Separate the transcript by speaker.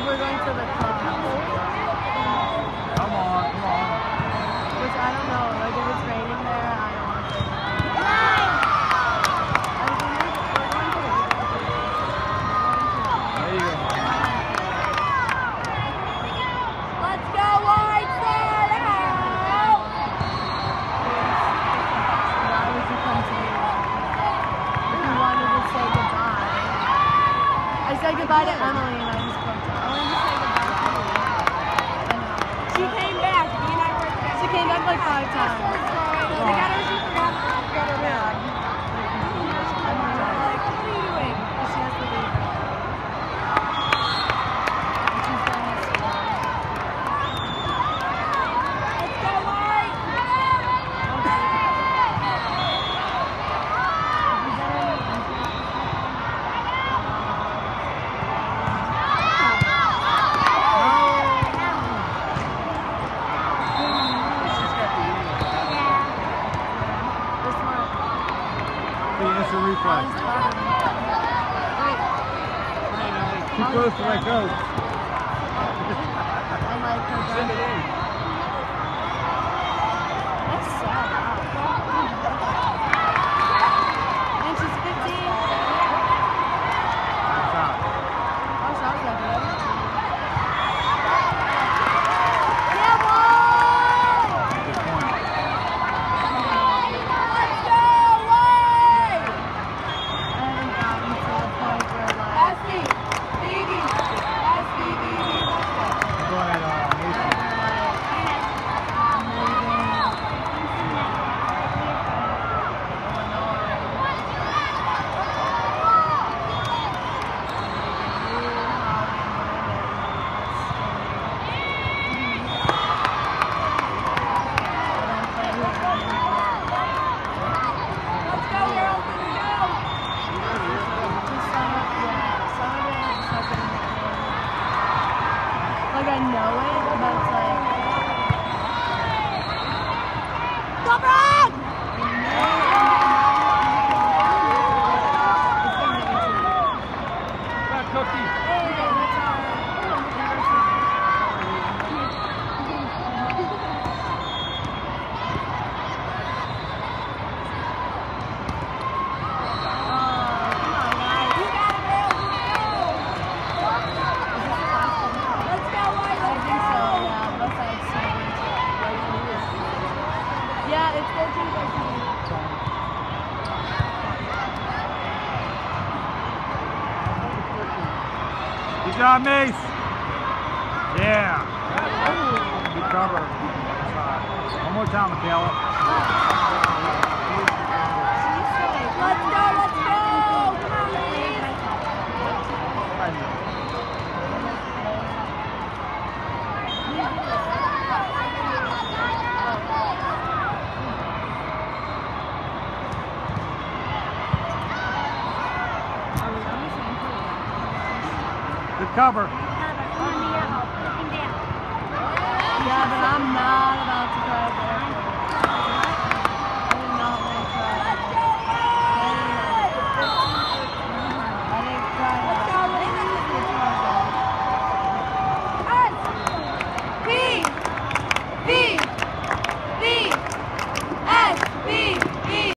Speaker 1: Like we're going to the clubhouse.
Speaker 2: Come on, come on.
Speaker 1: Which I don't know. Like if it's raining there, I don't want to.
Speaker 2: There you go.
Speaker 3: Let's go, Whiteside out!
Speaker 1: Why would you come to me? If you wanted to say goodbye. I said goodbye to Emily and I just spoke to her. I wanted to say goodbye to Emily. I know.
Speaker 3: She came back. Me and I were together.
Speaker 1: She came back like five times.
Speaker 3: I got her. She forgot to get her bag. Like, what are you doing?
Speaker 1: She has to leave. She's going to school.
Speaker 3: Let's go, White!
Speaker 1: This one.
Speaker 2: The instant reflex. Too close to let go.
Speaker 1: I like her
Speaker 2: Send it
Speaker 1: better.
Speaker 2: in.
Speaker 1: That's so loud. And she's 15.
Speaker 2: That's out.
Speaker 1: Oh, so I was like, really?
Speaker 2: Good point.
Speaker 3: Let's go, White!
Speaker 1: I haven't gotten to the point where like,
Speaker 3: Esty, Phoebe, Esty, Phoebe, let's go.
Speaker 2: Go ahead, uh, Mason.
Speaker 1: I'm leaving.
Speaker 3: Let's go, girls, let's go!
Speaker 1: Like I know it, but it's like
Speaker 3: Go, Brad!
Speaker 1: it's gonna make it too.
Speaker 2: Got cookie.
Speaker 1: Hey, that's our university. Oh, come on, guys.
Speaker 3: You got it, girls, let's go! Let's go, White,
Speaker 1: I
Speaker 3: let's
Speaker 1: think so,
Speaker 3: go!
Speaker 1: yeah. Both sides so Yeah, it's 14 14.
Speaker 2: Good job, Mace. Yeah. Good cover. One more time, Michaela.
Speaker 3: Let's go, let's go! Come on, ladies!
Speaker 2: Good cover.